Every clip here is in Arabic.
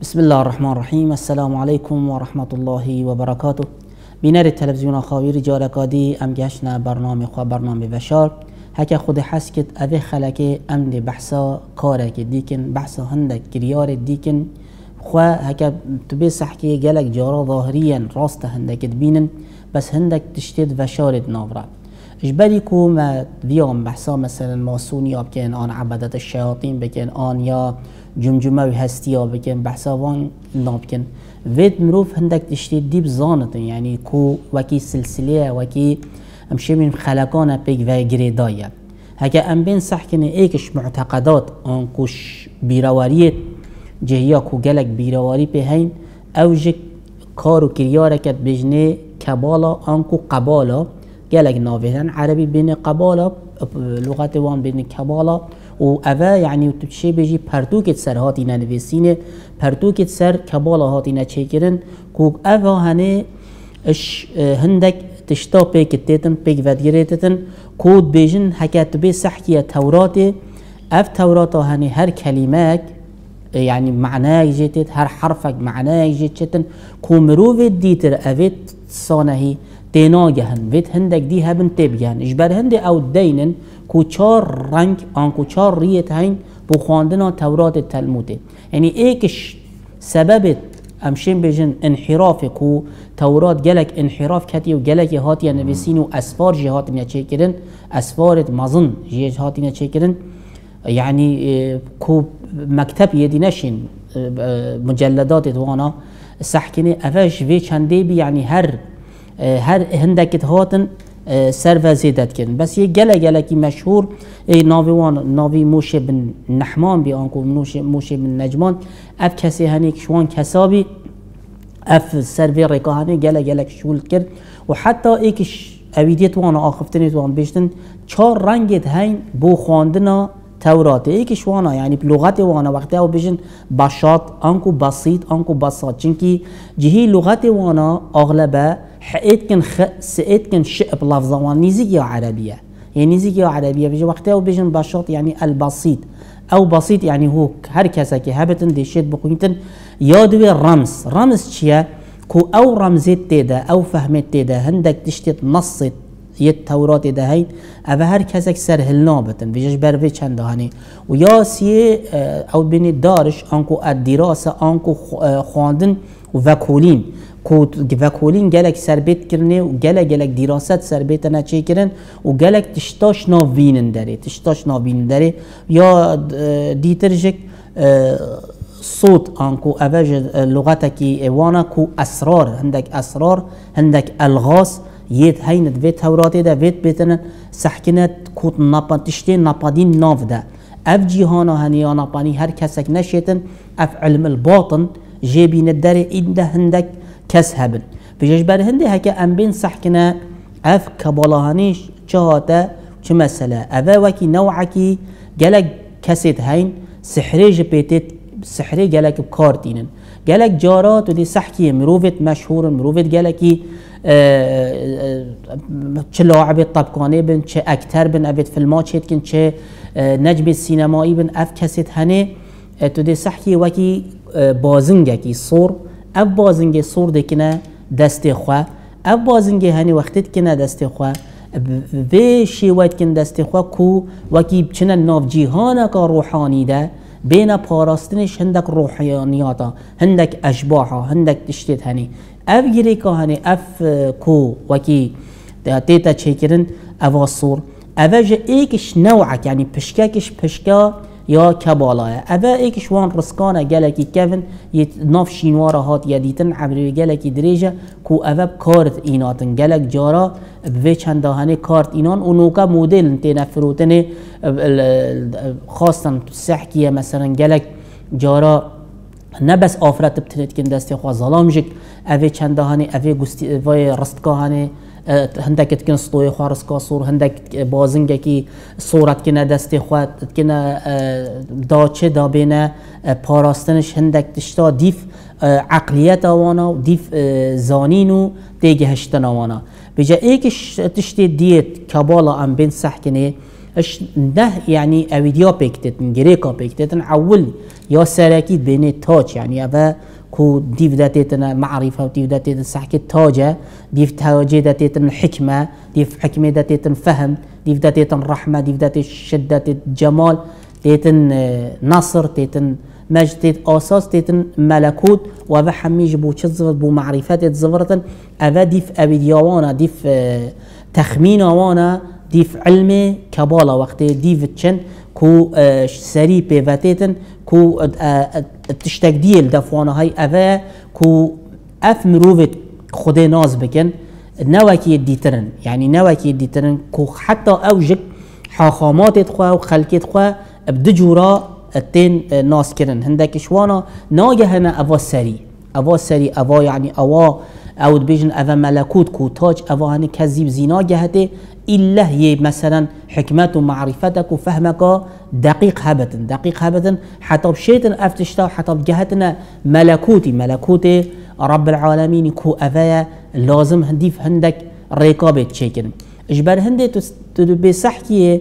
بسم الله الرحمن الرحیم السلام علیکم و رحمت الله و برکاته بینر تلویزیون خاویر جارکادی ام گشن برنامه خوا برنامه وشار هک خود حس کت اوه خلک ام دی بحثا کاره که دیکن بحثا هندک گریار دیکن خوا هک تو بی سحکی گلک جارا ظاهریا راست هندک بینن بس هندک تشتید وشارد ناورا اجبری کو ما ویام بحثا مثلا ماسونی بکن آن عبادت الشیاطین بکن آن یا جمجمه و هستی ها بکن بحثا وان نابکن وید مروف هندک تشتی دیب زانتن یعنی کو وکی سلسله وکی امشه من خلقان پیگ و گریدایه. هکه ام بین صح کنه ایکش معتقدات آن کوش بیرواریت جهیا کو گلک بیرواری په هین أو جک کارو کریاره کت بجنه کبالا آنکو قبالا. گلک ناوهن عربی بین قبالا لغت وان بین کبالا. او اوه یعنی تو چه بیجی پرتوکت سر هاتی ننویسین پرتوکت سر کبال هاتی نچه کرن کوک اوه هنه اش هندک تشتا پیک تیتن پیک ودگیره تیتن کود بیجن حکت بی سحکی تورات اف تورات هنه هر کلمه یعنی معنای جیتت هر حرفک معنای جیتن کومرو دیتر اوید صانهی تناجهن ويت هندك دي هبن تبجان إجبار هندي او دینن. کو چار رنگ آن کو چار ریت هین بو خواندن تورات تلموده. یعنی ایکش سبب امشین بجن انحراف کو تورات گلک انحراف کتی و گلک هاتی نویسین و اسفار جهات نچه کرن اسفارت مزن جهات نچه کرن يعني کو مكتب يدي نشين مجلدات وانا سحكني افاش في چنده بي يعني هر هر هندك هاتن سر و زیدت کردن بس یه گله گله کی مشهور ناوی وان ناوی موشه بن نحمان بی آنکو موشه, موشه بن نجمان. اف کسی هنی شوان کسابی اف سر وی رکا هنی گله شول کرد. و حتی ایکش اویدیت وان آخفتنیت وان بیشتن چهار رنگت هین بو خواندنا تورات. ایکش وانا یعنی لغت وانا وقتی او بجن بشاط انکو بسيط انکو بساط چنکی جهی لغت وانا اغلبه حقيت كن خ سئت كن ش بلفظة وان نيزيكيا عربية. يعني نيزيكيا عربية بيجي وقتها وبيجن بشاط يعني البسيط. أو بسيط يعني هو هر كسا كي هبتن دي شيت بقوينتن يادوي رمز. رمز چيا؟ كو أو رمزت تيدا أو فهمت تيدا هندك تشتت نصت یه تورات دهین اوه هر کسک سر هلنا بتن بر چند هنی و یا سیه أو بینی دارش آنکو الدراسة آنکو خواندن. و وکولین کو وکولین گلک سر بیت کرنه و گلک گلک دراست سر بیت نچه کرن و گلک تشتاش ناوینن داره تشتاش ناوینن داره یا دیترجک صوت آنکو اوج لغتکی ایوانا کو اسرار هندک اسرار هندک الغاز يت هينت فيت هوراتي دا فيت بيتن سحكنت كوت نابا تشتي نابادين ناف دا اف جيهانا هنيا ناباني هر كسك نشيتن اف علم الباطن جيبين الداري إنده هندك كس هبن بجيش بر هندي هكا ام بين سحكنا أف كبالا هنيش چهاتا چه مسألة أفا وكي نوعكي جلق كسيت هين سحري جبيتت سحري جلق بكارتينن. جلق جارات ودي سحكي مروفت مشهور مروفت جلقي چه لاعب طبقانه بن چه اکتر بن ابد فیلما چید کن چه نجم سینمایی بن اف کسید هنه تو دی صحکی وکی بازنگه کی صور اف بازنگه صور دکنه دست خواه اف بازنگه هنه وقتید کنه دست خواه و شیوت کن دست خواه کو وکی چنه ناف جیهانه که روحانی ده. بین پاراستنش هندک روحانیاتا. هندک اشباحا هندک تشتید هنی. اف گیری که هنی اف کو وکی تیتا چیکرن اوا صور اوه جه ایکش نوعک یعنی پشککش پشکا یا کبالای. اوا یک شوان رسکان گلکی کفن یت ناف شینوار هات یدیتن عبری گلکی دریجه کو اوا کارت ایناتن. گلک جارا به چند دهانه کارت اینان اونو کا مدل تنفروتن خاصن سحکی مثلا گلک جارا. نه بس آفرت بتنید که دست خواه ظلام جک. اوه چنده هانه اوه رستگاه هەندێک تکن ستۆی خوارزکە سوور هەندێک بازنگێکی سۆرەتکنە دەستی خواتکنە داچێ دابێنە پاراستنش هەندێک تشتا دیف عقلیەت ئەوانە و دیف زانین و تێگە هشتنەوانە بجە ئێکش تشتێ دیێت کە باڵە ئەم بین سەحکنێ اش نه يعني اويديا بيكتتن جريكا بيكتتن اول يا سراكيت بين التاج يعني ابا كو ديف داتيتنا معرفة وديف داتيتنا سحكي تاجة ديف تاجة داتيتنا حكمة ديف حكمة داتيتنا فهم ديف داتيتنا رحمة ديف داتيتنا شدة جمال تيتن آه، نصر تيتن مجد تيت أساس تيتن ملكوت. وابا حميج بو چزفت بو معرفات زفرتن. أبا ديف أبيدياوانا ديف آه، تخمين وأنا ديف علمي كبالا. وقت ديف تشن كو آه، سري بيفاتيتن كو تشتك ديل دفوانا هاي أبا كو اف مروفت خده ناز بكن نوكي ديترن يعني نوكي ديترن كو حتى اوجك حاخامات خوا وخلكت خوا بدجورا التين ناس كرن هندك شوانا ناجهنا أفا سري أفا سري أفا يعني أوا أو بيجن أفا ملكوت كو تاج أفا هني كذيب زينا جهته إلا هي مثلا حكمت ومعرفتك وفهمك دقيق هبتن دقيق هبتن حتى بشيتن افتشتا حتى بجهتنا ملكوتي ملكوتي رب العالمين كو أفايا لازم هنديف هندك ريكابة تشيكن اجبر هندي تدبي صحكي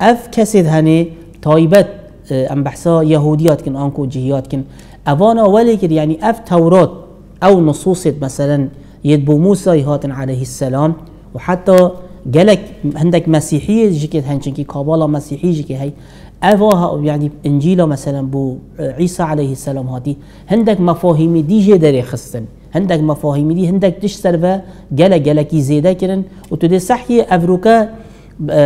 اف كسيد هني تايبت ام بحثا يهوديات كن انكو جهيات كن اوانا ولي يعني اف تورات أو نصوص مثلا يدبو موسى يهاتن عليه السلام وحتى جالك عندك مسيحية جيكي هنشنكي كابالا مسيحية جيكي هاي أفا يعني إنجيلا مثلا بو عيسى عليه السلام هاتي عندك مفاهيم دي جي داري خصن عندك مفاهيم دي عندك تش سرفا جالا جالا زيدا كرن. وتدي صحي أفروكا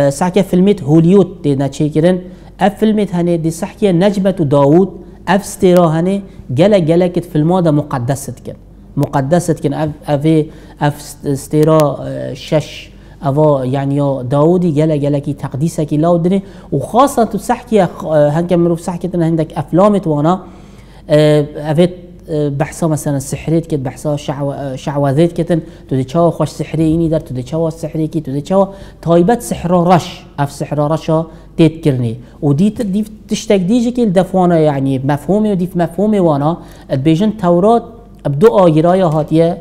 ساكا فيلمت هوليود تينا تشي كرن. اف فيلمت هني دي صحكي نجمة داوود اف ستيرا هني جلا جلا كت في الموضة مقدسة كن. مقدسة كن اف اف اف ستيرا آه، شش. افا يعني داودي جلا جلا كي تقديسة كي لاودني. وخاصة تسحكي آه، هنك مروف سحكي عندك أفلامت وأنا آه، افيت بحثا مثلا سحريت كت بحثا شعو شعوذيت كتن تدي تشاو خوش سحري إني در تدي تشاو سحري كي تدي تشاو تايبت سحر رش اف سحر رشا تذكرني وديت دي تشتك ديجي كي الدفوانا يعني مفهومي ودي مفهومي وأنا بيجن تورات بدو آگیرای هاتیه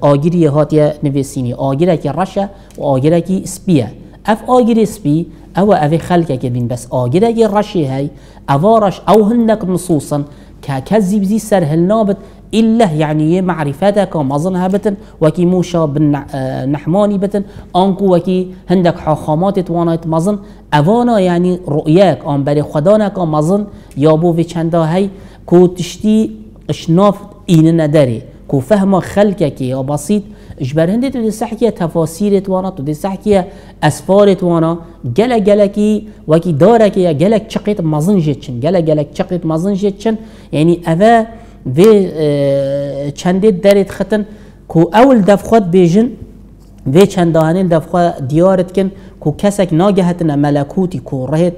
آگیری هاتیه نویسینی آگیره که رشه و آگیره که سپیه اف آگیری سپی أو اوی خلقة که بین بس. آگیره که رشی هی اوارش أو هنك نصوصا ككذب زي سر هالنابت إلا يعني معرفتك مظن بتن وكي موشا بن آه، نحماني بتن أنكو وكي هندك حاخامات توانات مظن أوانا يعني رؤياك أم بري خدانك مظن يابو في چندا هاي كو تشتي اشناف إين نداري كو فهم خلقك يا بسيط اجبر هندي تو دي سحكي تفاسير توانا تو دي سحكي اسفار توانا جلا جلا كي وكي دارك يا جلك چقيت مزن جيتشن جلا جلك چقيت مزن جيتشن يعني اذا في چندي دارت ختن كو اول دفخوت بيجن في چندهانين دفخوا ديارت كن كو كسك ناجهتنا ملكوتي كو رهت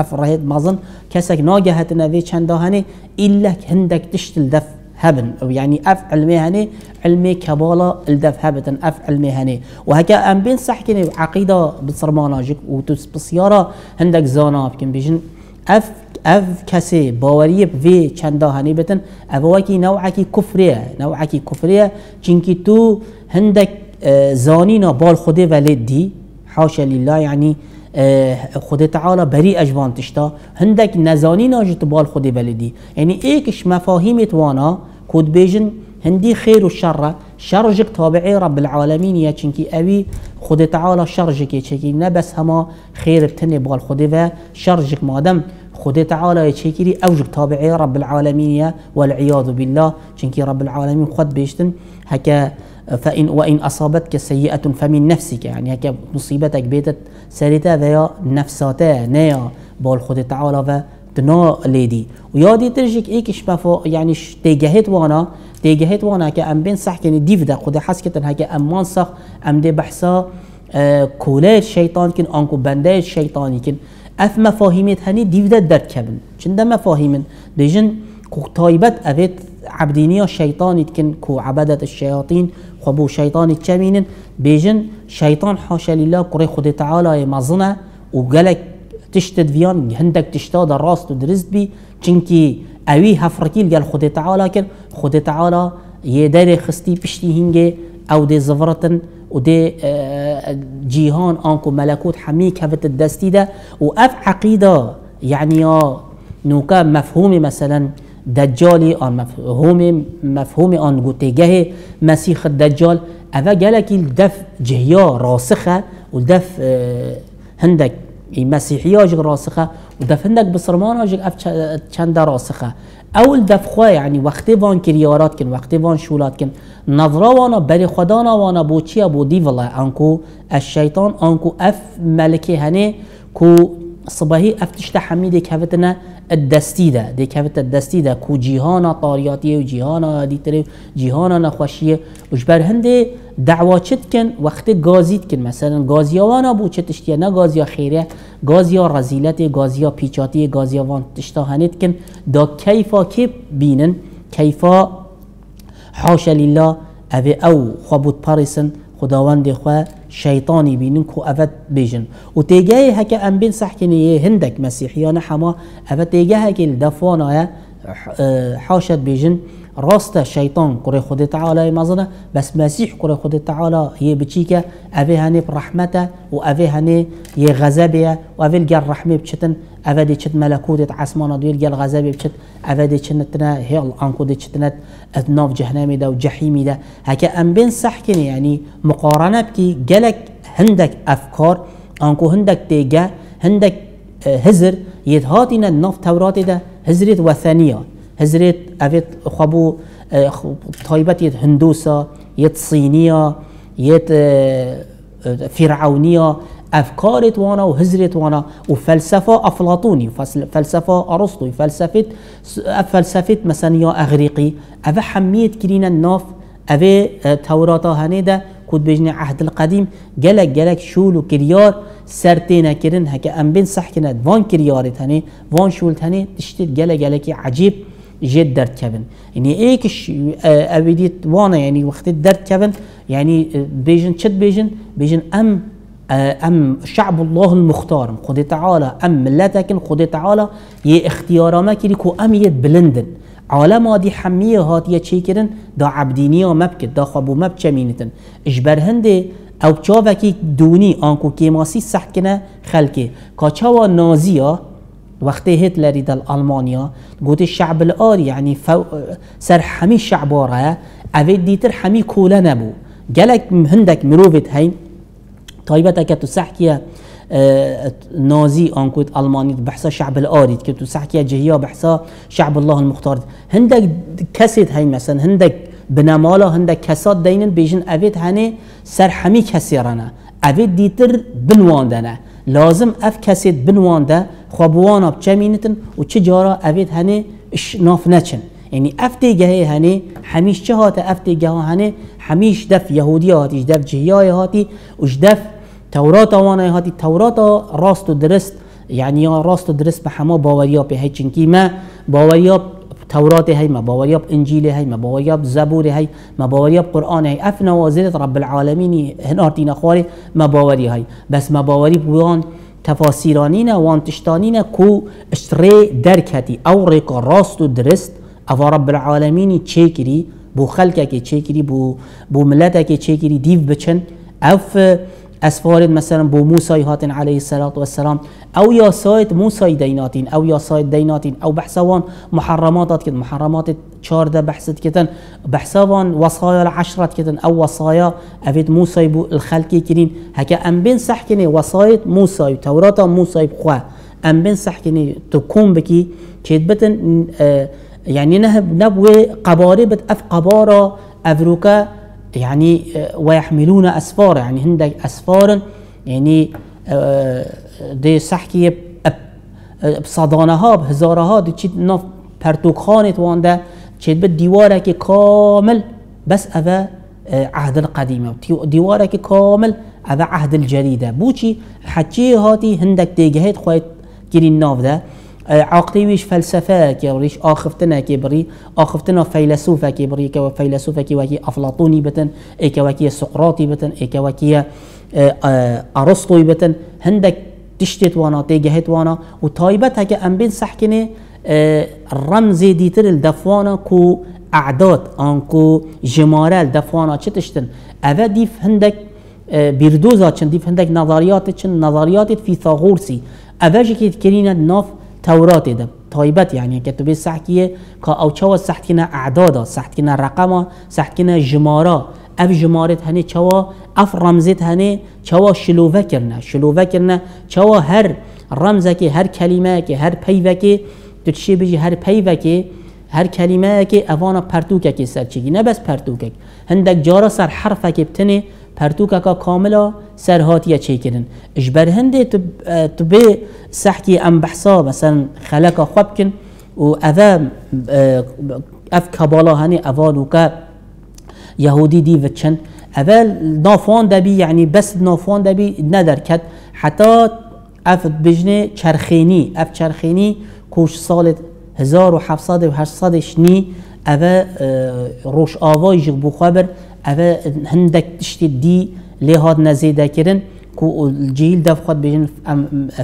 اف رهت مزن كسك ناجهتنا في چندهاني الا هندك تشتل دف هبن. أو يعني أف علمي هني علمي كبالة الدف هبتن أف علمي هني وهكا أم بين صح كني عقيدة بصرماناجك وتس بسيارة عندك زانا بكن بيجن. أف أف کسی باوری في چندا هنی بتن. اواکی نوعکی کفریه نوعکی کفریه. چنکی تو هندك آه، زانينا بال خده ولد دي حاشا لله يعني آه، خود تعالى بريء اجوان تشتا. هندك نزانينا جت بال خده ولدي يعني ايكش مفاهيم وأنا كود بيجن هندي خير والشر شرجك تابعي رب العالمين. يا چنكي أبي خود تعالى شرجك يا نبس هما خير بتني بال خود و شرجك مادم. خود تعالى يا أوجك تابعي رب العالمين يا والعياذ بالله. چنكي رب العالمين خد بيشتن هكا فإن وإن أصابتك سيئة فمن نفسك. يعني هكا مصيبتك بيتت سريتا ويا نفساتا. نيا بال خود تعالى و تنا ليدي ويادي ترجيك ايكش بفو يعني تيجهت وأنا تيجهت وأنا كا ام بين صح كني ديفدا خد حسكتن هكا أمان صح ام دي بحثا آه كولات الشيطان كن انكو بنده الشيطاني كن اف مفاهيمت هني ديفدا درد كبن چند مفاهيمن ديجن كو طايبت افيت عبدينيا الشيطان كن كو عبدة الشياطين خبو شيطان تشامين بيجن شيطان حاشا لله كوري خد تعالى مظنه وقالك تشتد فيان هندك تشتاد الراس تدرست بي چنكي اوي هفركيل قال خود تعالى كن خود تعالى يدار خستي بشتي هنگي أو دي زفرتن ودي جيهان آنكو ملكوت حمي كفت الدستي ده. واف عقيدة يعني نوكا مفهومي مثلا دجالي آن مفهوم مفهوم آن گوتگه مسیح الدجال اوه گلکی الدف جهيا راسخه والدف هندك مسیحی آجگ راسخة ودف هندك بسرمان آجگ اف چند راسخة. أول دف خواه يعني وقتی وان کریارات کن وقتی وان شولات کن. نظره وأنا بری خدانا وأنا بو چیه بو دی والله آنکو الشیطان آنکو اف ملکه هنه کو صباحی افتشت حمیده كفتنا الدستی ده. دی كفت الدستی ده. کو جیهانا طاریاتی و جیهانا دیتره جیهانا نخوشیه. وش بر هنده دعوا چت کن وقت گازید کن. مثلا گازیاوانا بو چه تشتیه؟ نه گازیا خیره گازیا رزیلت گازیا پیچاتی گازیا وان تشتا هنید کن. دا کیفا که بینن؟ کیفا حاشا لله أو خوابود پارسن خداوند خو شيطاني بينن كو افت بيجن وتيجاي هكا ام بين صحكني هندك مسيحيان حما افت تيجا هكا الدفوانا حاشت بيجن راست شيطان كوري خود تعالى مزنا بس مسيح كوري خود تعالى هي بتشيكا افي هاني برحمته وافي هاني يه غزبيه وافي الجر رحمه بتشتن افي دي تشت ملكوت عسمانه دويل جل غزبيه بتشت افي دي تشتنا هي الانكو دي تشتنت اذناف جهنمي ده وجحيمي ده. هكا ام بين صحكني يعني مقارنه بكي جلك هندك افكار انكو هندك تيجا هندك هزر يدهاتنا النف تورات ده هزرت وثنيه هزرت أفيت خبو طيبت يت هندوسا يت صينية يت فرعونية أفكار وأنا وهزرت وأنا وفلسفة أفلاطوني فلسفة أرسطو فلسفة فلسفة مثلا يا أغريقي. أفا حميت كرينا الناف أفي توراتا هنيدا كود بجني عهد القديم. جلك جلك شول كريار سرتينا كرن هكا أم بين صح كنا فان كريارت هني فان شولت هني تشتت جلك جلك عجيب. جد درد كبن يعني ايكش ابيديت وأنا يعني وقت درد كبن يعني بيجن شد بيجن بيجن ام ام شعب الله المختار خد تعالى ام ملتك خد تعالى يه اختيار ما كري كو ام يد بلندن. عالم دي حمية هاتية چي كرن دا عبدينية مبكت دا خبو مب چمينتن اجبر هنده أو چاوكي دوني انكو كيماسي سحكنا خلكي كا چاوا نازيا وقت هتلر دل ألمانيا قلت الشعب الآري يعني فو سر الشعب ورا أفيد ديتر حمي كولا نبو. جالك هندك مروفت هين طيبتك تسحكي آه نازي انكوت الماني بحثا شعب الآري كنت تسحكي جهيا بحثا شعب الله المختار هندك كسيت هاي مثلا هندك بنمالا هندك كسات دينن بيجن أفيد هني سر حمي كسيرنا أفيد ديتر بنواندنا لازم اف کسید بنوانده خوابوانا بچمینتن و چه جارا اوید هنه اش ناف نچن. یعنی اف دیگه هنه همیش چه هاته اف دیگه هنه همیش دف یهودی هاتی دف جهیای هاتی وش دف تورات وانا هاتی. تورات راست و درست يعني راست و درست به همه باوریا به چنکی ما باوریا تورات هي ما بوارياب انجيل هي ما بوارياب زبور هي ما بوارياب قرآن هي أف نوازل رب العالمين هنارتين خواري ما بواري هي بس ما بواري بوان تفاسيرانين وان تشتانين كو اشتري دركتي أو ريق راست درست. أو رب العالمين تشيكري بو خلقك تشيكري بو بو ملتك تشيكري ديف بچن. أف اسفارد مثلا بو موسى هاتن عليه الصلاة والسلام أو يا سايت موسى ديناتين أو يا سايت ديناتين أو بحثوان محرمات كده محرمات چارده بحثت كتن بحثوان وصايا العشرة كتن أو وصايا أفيد موسى بو الخلقي كرين. هكا أم بين صح كني وصايت موسى توراة موسى بخوا أم بين صح تكون بكي كيت بتن آه يعني نهب نبوي قباري أف قبارة أفروكا يعني آه، ويحملون أسفار يعني هندك أسفار يعني آه، دي سحكي بصدانها بهزارها دي تشيد ناف پرتوکخانت وانده تشيد بالديوارة كي كامل بس آه، عهد القديمة. ديوارة كي كامل أفا عهد الجديدة. بوشي حكي هاتي هندك تيجهيت خويت كيري الناف ده عاقتي ويش فلسفة كي بريش آخفتنا كي بري آخفتنا فيلسوفة كي بري كوا فيلسوفة كي وكي أفلاطوني بتن إي كي سقراطي بتن إي كي آه، آه، أرسطوي بتن. هندك تشتت وأنا تيجهت وأنا وتايبتها كأم بين سحكني آه، رمزي ديتر الدفوانا كو أعداد أنكو جمارال دفوانا تشتشتن أفا ديف هندك بیردوزا چند دیف هندک نظریات چند نظریات فیثاغورسی اوجی که کرینه ناف تورات ده. تایبت یعنی که تو به سحکیه که او چوا سحت کنه اعدادا سحت کنه رقما سحت کنه جمارا. اف جمارت هنه چوا اف رمزت هنه چوا شلوه کرنه. شلوه کرنه چوا هر رمزه که هر کلمه که هر پیوه که تو چی بجی هر پیوه که هر کلمه که اوانا پرتوکه که سر چگی نه بس پرتوکه هندک جارا سر حرفه که بتنه پرتوکا کاملا سرهاتیه چه کردن. اش بر هنده تو به سحکی ام بحثا مثلا خلقا خوب کن و اذا اف کبالا هنی اوانو که یهودی دی و چند اول نافون دبی یعنی بس نافون دبی ندر کد. حتی اف بجنه چرخینی اف چرخینی کوش سال هزار و 800 شنی اول روش آوای جغ اوه هندک تشتی دی لهاد نزیده کرن کو الجيل دف خود بجن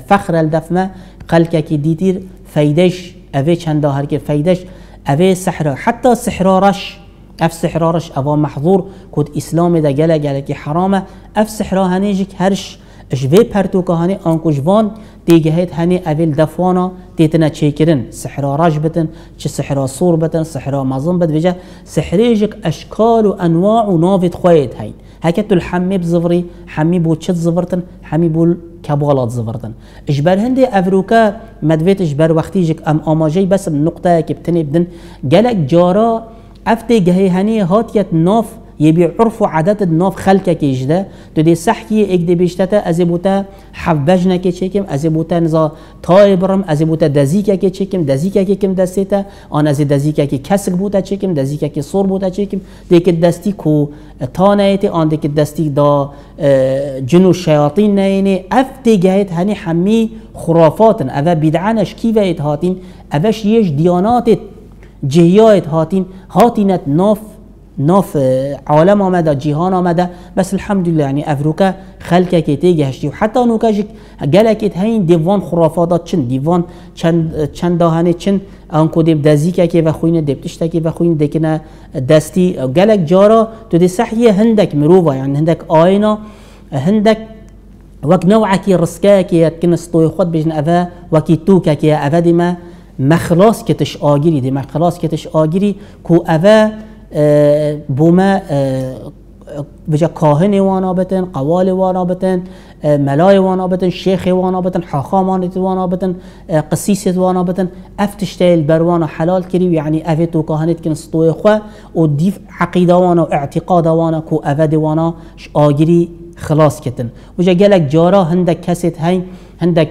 فخر الدف ما قلقه کی دیتیر فیدش اوه چنده هر که فیدش اوه سحره حتی سحرارش اف سحرارش اوه محظور کود اسلام ده گله گله که حرامه اف سحرا هنیجک هرش جوی پرتوکا هنی آنکو جوان دیگه هیت هنی اول دفانا تیتنا چه کرن سحرا راج بتن چه سحرا صور بتن سحرا مظن بد بجا سحریجک اشکال و انواع و نافت خوید هین هكذا الحمي بزفري. حمي بو تشت زفرتن. حمي بو كبالات زفرتن. اجبر هندي افروكا مدفيت اجبر وقتي جك أم آماجي. بس النقطة كبتني بدن. جالك جارا. أفتي جهي هني هاتيت ناف. يبي عرف وعادات ناف خلقه كيجدا تو دي سحكي اك دي بيشتتا ازبوتا حبجنا كي تشيكم ازبوتا نزا تايبرم ازبوتا دزيكا كي تشيكم دزيكا كي كم دستيتا انا از دزيكا كي كسك بوتا تشيكم دزيكا كي صور بوتا تشيكم. ديك دستي كو تانيتي ان ديك دستي دا جنو الشياطين نيني افتي جايت هني حمي خرافات اذا بدعانش كيف هاتين افش يش ديانات جهيات هاتين هاتينت ناف ناف عالم آمده جهان آمده. بس الحمدلله يعني افروكا خلقه که تیگه هشتی و حتی نوکا جک گلکت هین دیوان خرافات چن دیوان چند چند دهانه چن آنکو دیب دزیکه که و خوین دیب تشتا که و خوین دکنه دستی. گلک جارا تو دی صحیه هندک مروفا يعني هندك آینا. هندك وك نوعك رسكاك يتكن سطوي خود بجن أفا وكي توكك يا أفا دي ما مخلاص كتش آجري دي مخلاص كتش آجري كو أفا بوما بجا کاهن وأنا بتن قوال وأنا بتن ملای وأنا بتن شیخ وأنا بتن حاخامان وأنا بتن قسیس وأنا بتن افتشتيل بروانا حلال كري يعني افتو كهنت كن سطوي خوا وديف عقيده وأنا واعتقاد وأنا كو افد وأنا آگیری خلاص كتن وجا جالك جارا هندك كسيت هاي هندك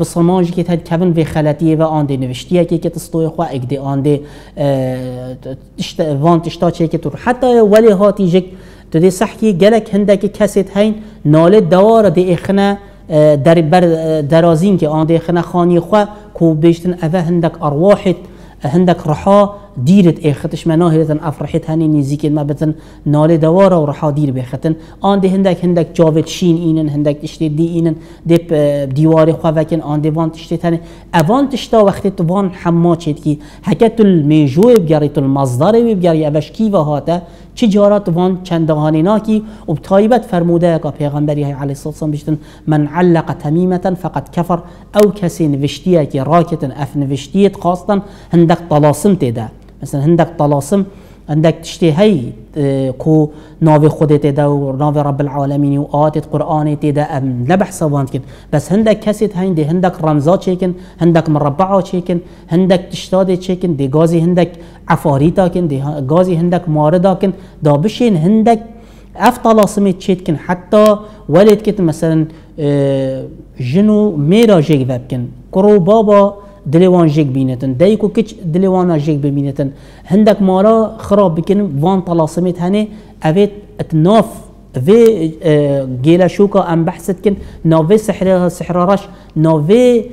بصماجی که تد کبن به خلطیه و آن دی نوشتیه که که تستوی خوا اک دی آن دی وان تشتا چه که تو حتی ولی هاتی جک تو دی صحکی گلک هندک کسیت هین ناله دوار دی اخنه در بر درازین که آن دی اخنه خانی خوا کو بیشتن اوه هندک ارواحت هندك رحا ديرت اختش ما ناهرتن افرحت هني نزيك ما بتن نال دوارا ورحا دير بختن آن ده هندك هندك جاوت شين اینن هندك تشتي دي اینن دب دیوار خوابکن آن ده وان تشتي تاني اوان تشتا وقتی تو وان حما چید کی؟ حکت الميجو بگری تو المصدر بگری اوش کی و هاته؟ چه جارات وان چندهانی ناکی؟ و تایبت فرموده که پیغمبری علیه الصلاة بیشتن من علق تمیمتا فقط کفر أو کسی نوشتیه که راکتن اف نوشتیت خواستن هندک طلاسم تیده. مثلا هندك طلاسم عندك تشتي هي آه، كو ناوي خودت تدا وناوي رب العالمين وآتت قرآن تدا أم. لبح سوانت كن. بس هندك كسيت هين هندك رمزات شيكن هندك مربعات شيكن هندك تشتاد شيكن دي غازي هندك عفاريتا كن دي غازي هندك ماردا كن. دا بشين هندك اف طلاسم تشيتكن حتى ولد كت مثلا آه، جنو ميرا جيك كن. كرو بابا دلوان جيك بينتن دايكو كيش دلوانا جيك ببينتن هندك مارا خراب بكن وان طلاسمت هني افيت اتناف في جيلا شوكا أم بحثت كن نوفي سحر سحر رش نوفي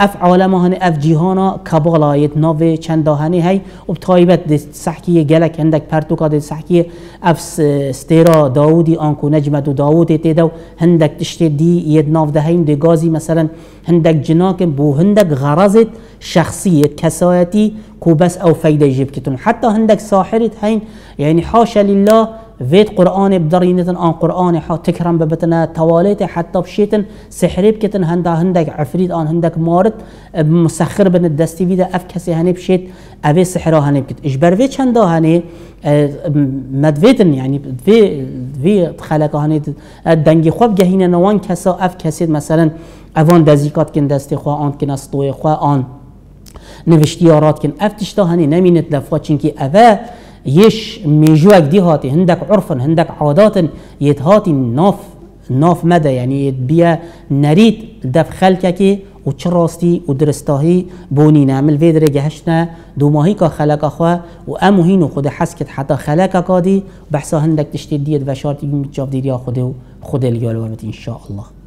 أف عالم هني أف جيهانا كابالا يت نوفي چندا هني هي وبتايبت دي سحكي جلك عندك برتوكا دي سحكي أف ستيرا داودي انكو نجمة داود تيدو هندك تشتي دي يد ناف ده هين دي غازي مثلا هندك جناك بو هندك غرزت شخصية كسايتي كو بس أو فايدة يجيب كتن حتى هندك ساحرت هين يعني حاشا لله فيت قرآن بدرينتن آن قرآن حا تكرم ببتنا تواليت حتى بشيتن سحري بكتن هندا هندك عفريت آن هندك مارد مسخر بن الدستي فيدا أف كسي هني بشيت أبي سحرا هني بكت إجبر في چندا هني مدویدن يعني في في خلق هني دنگي خواب جهين نوان كسا اف كسيد مثلا اوان دزيكات كن دستي خوا آن كن استوي خوا آن نوشتيارات كن اف تشتا هني نمينت لفوا چنكي اوه يش ميجوك دي هاتي هندك عرفا هندك عادات يتهاتي ناف ناف مدى يعني بيا نريد دف خلقك و چه راستی و درستاهی بونی نعمل وید گهشنا دو ماهی که خلق اخوا و امو هینو خود حس کت حتی خلق کادی بحثا هندک تشتید دید و شارتی جاف دیدیا خود و خود الگال ورمت إن شاء الله.